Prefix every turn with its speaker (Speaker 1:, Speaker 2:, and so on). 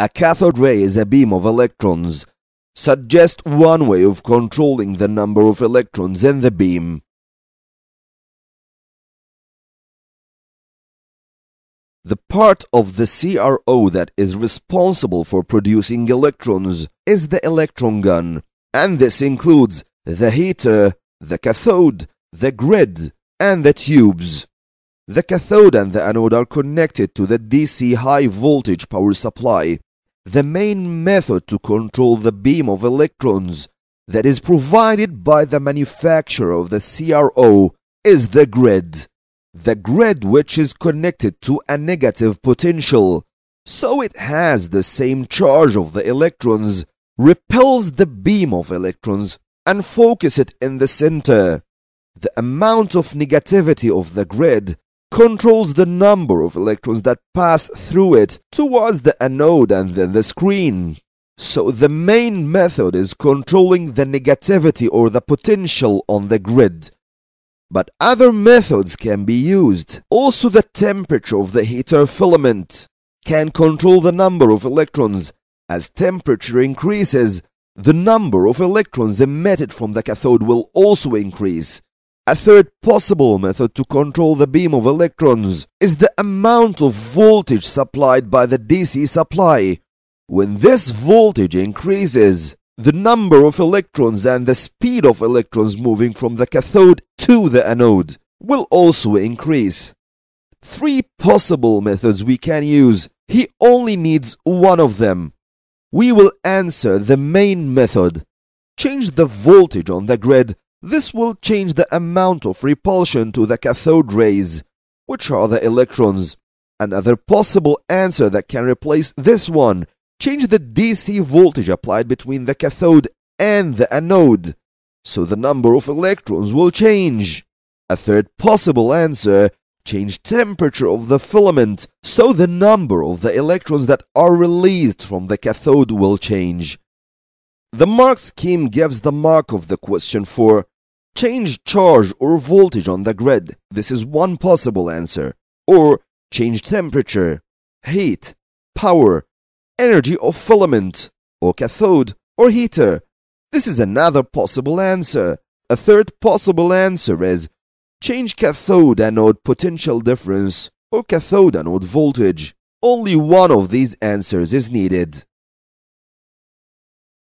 Speaker 1: A cathode ray is a beam of electrons. Suggest one way of controlling the number of electrons in the beam. The part of the CRO that is responsible for producing electrons is the electron gun, and this includes the heater, the cathode, the grid, and the tubes. The cathode and the anode are connected to the DC high voltage power supply, the main method to control the beam of electrons that is provided by the manufacturer of the CRO is the grid the grid which is connected to a negative potential, so it has the same charge of the electrons, repels the beam of electrons and focus it in the center. The amount of negativity of the grid controls the number of electrons that pass through it towards the anode and then the screen. So the main method is controlling the negativity or the potential on the grid but other methods can be used. Also the temperature of the heater filament can control the number of electrons. As temperature increases, the number of electrons emitted from the cathode will also increase. A third possible method to control the beam of electrons is the amount of voltage supplied by the DC supply. When this voltage increases, the number of electrons and the speed of electrons moving from the cathode to the anode will also increase. Three possible methods we can use. He only needs one of them. We will answer the main method. Change the voltage on the grid. This will change the amount of repulsion to the cathode rays, which are the electrons. Another possible answer that can replace this one change the DC voltage applied between the cathode and the anode, so the number of electrons will change. A third possible answer, change temperature of the filament, so the number of the electrons that are released from the cathode will change. The mark scheme gives the mark of the question for change charge or voltage on the grid. This is one possible answer. Or change temperature, heat, power, energy of filament, or cathode, or heater. This is another possible answer. A third possible answer is change cathode anode potential difference or cathode anode voltage. Only one of these answers is needed.